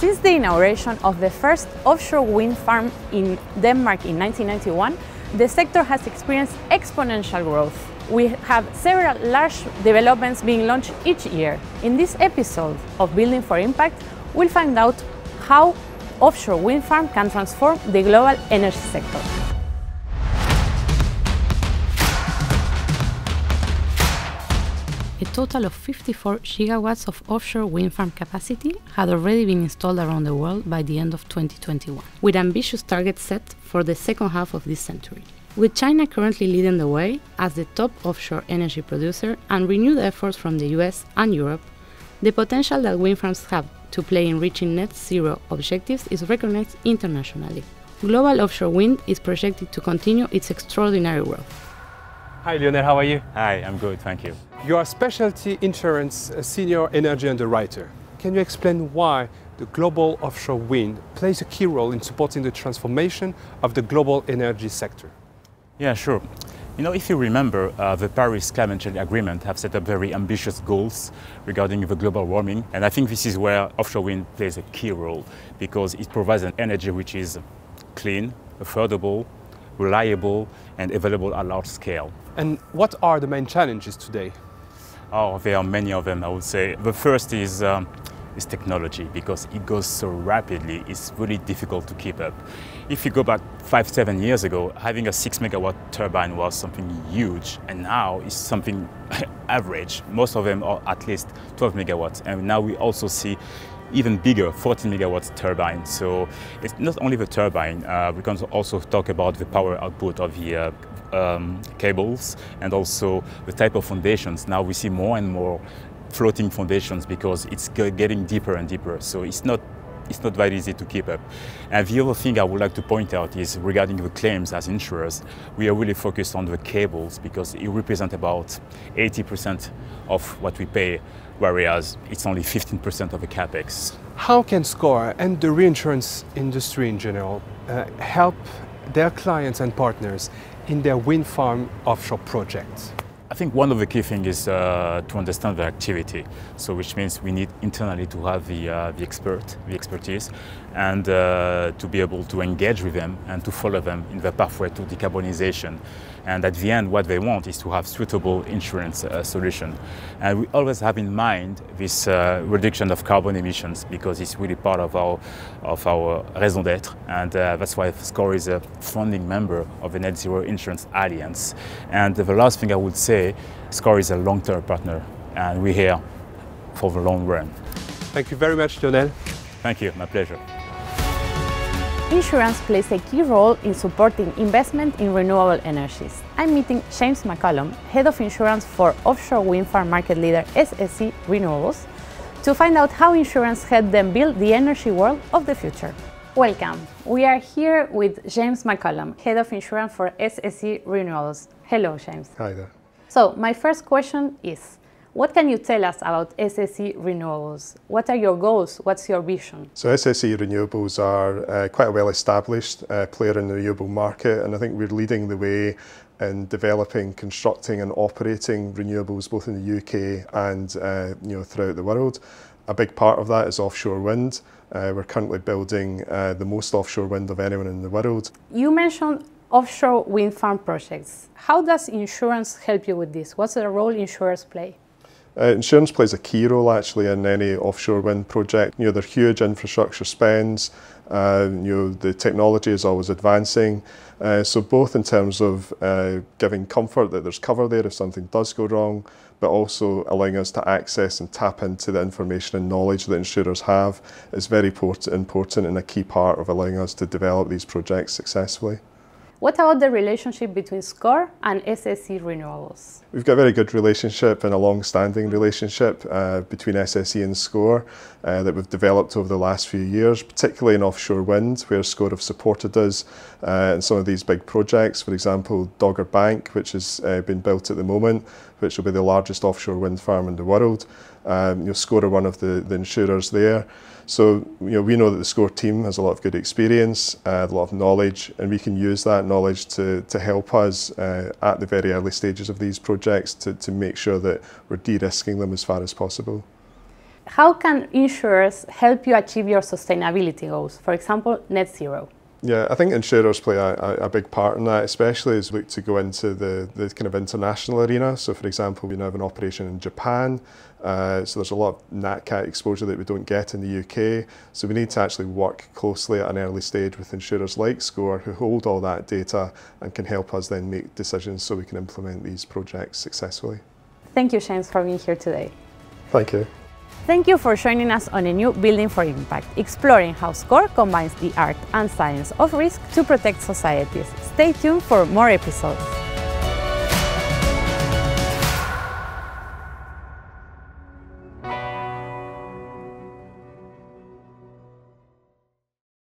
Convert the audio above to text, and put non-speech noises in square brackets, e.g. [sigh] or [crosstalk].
Since the inauguration of the first offshore wind farm in Denmark in 1991, the sector has experienced exponential growth. We have several large developments being launched each year. In this episode of Building for Impact, we'll find out how offshore wind farm can transform the global energy sector. A total of 54 gigawatts of offshore wind farm capacity had already been installed around the world by the end of 2021, with ambitious targets set for the second half of this century. With China currently leading the way as the top offshore energy producer and renewed efforts from the US and Europe, the potential that wind farms have to play in reaching net zero objectives is recognized internationally. Global offshore wind is projected to continue its extraordinary growth. Hi Lionel, how are you? Hi, I'm good, thank you. You are Specialty Insurance Senior Energy Underwriter. Can you explain why the global offshore wind plays a key role in supporting the transformation of the global energy sector? Yeah, sure. You know, if you remember, uh, the Paris Climate Change Agreement have set up very ambitious goals regarding the global warming, and I think this is where offshore wind plays a key role because it provides an energy which is clean, affordable, reliable, and available at large scale. And what are the main challenges today? Oh, there are many of them, I would say. The first is, um, is technology because it goes so rapidly, it's really difficult to keep up. If you go back five, seven years ago, having a six megawatt turbine was something huge, and now it's something [laughs] average. Most of them are at least 12 megawatts, and now we also see even bigger 14 megawatts turbine. So it's not only the turbine, uh, we can also talk about the power output of the uh, um, cables and also the type of foundations. Now we see more and more floating foundations because it's getting deeper and deeper. So it's not it's not very easy to keep up. And the other thing I would like to point out is regarding the claims as insurers, we are really focused on the cables because it represents about 80% of what we pay, whereas it's only 15% of the capex. How can SCOR and the reinsurance industry in general uh, help their clients and partners in their wind farm offshore projects? I think one of the key things is uh, to understand the activity. So, which means we need internally to have the, uh, the expert, the expertise, and uh, to be able to engage with them and to follow them in the pathway to decarbonization. And at the end, what they want is to have suitable insurance uh, solution. And we always have in mind this uh, reduction of carbon emissions because it's really part of our, of our raison d'etre. And uh, that's why SCOR is a founding member of the Net Zero Insurance Alliance. And the last thing I would say, SCOR is a long-term partner and we're here for the long run. Thank you very much, Lionel. Thank you, my pleasure. Insurance plays a key role in supporting investment in renewable energies. I'm meeting James McCallum, Head of Insurance for offshore wind farm market leader SSE Renewables, to find out how insurance helped them build the energy world of the future. Welcome. We are here with James McCallum, Head of Insurance for SSE Renewables. Hello, James. Hi there. So, my first question is what can you tell us about SSE Renewables? What are your goals? What's your vision? So SSE Renewables are uh, quite a well-established uh, player in the renewable market and I think we're leading the way in developing, constructing and operating renewables both in the UK and uh, you know throughout the world. A big part of that is offshore wind. Uh, we're currently building uh, the most offshore wind of anyone in the world. You mentioned offshore wind farm projects. How does insurance help you with this? What's the role insurers play? Uh, insurance plays a key role actually in any offshore wind project. You know, they're huge infrastructure spends, uh, you know, the technology is always advancing. Uh, so both in terms of uh, giving comfort that there's cover there if something does go wrong, but also allowing us to access and tap into the information and knowledge that insurers have is very important and a key part of allowing us to develop these projects successfully. What about the relationship between SCOR and SSE Renewables? We've got a very good relationship and a long-standing relationship uh, between SSE and SCOR uh, that we've developed over the last few years, particularly in offshore wind, where SCOR have supported us uh, in some of these big projects. For example, Dogger Bank, which has uh, been built at the moment, which will be the largest offshore wind farm in the world. Um, you know, SCOR are one of the, the insurers there. So you know, we know that the SCOR team has a lot of good experience, uh, a lot of knowledge, and we can use that knowledge to, to help us uh, at the very early stages of these projects to, to make sure that we're de-risking them as far as possible. how can insurers help you achieve your sustainability goals, for example, net zero? Yeah, I think insurers play a, a, big part in that, especially as we look to go into the, the kind of international arena. So, for example, we now have an operation in Japan. Uh, so there's a lot of NatCat exposure that we don't get in the UK. So we need to actually work closely at an early stage with insurers like SCOR who hold all that data and can help us then make decisions so we can implement these projects successfully. Thank you, James, for being here today. Thank you. Thank you for joining us on a new Building for Impact, exploring how SCOR combines the art and science of risk to protect societies. Stay tuned for more episodes.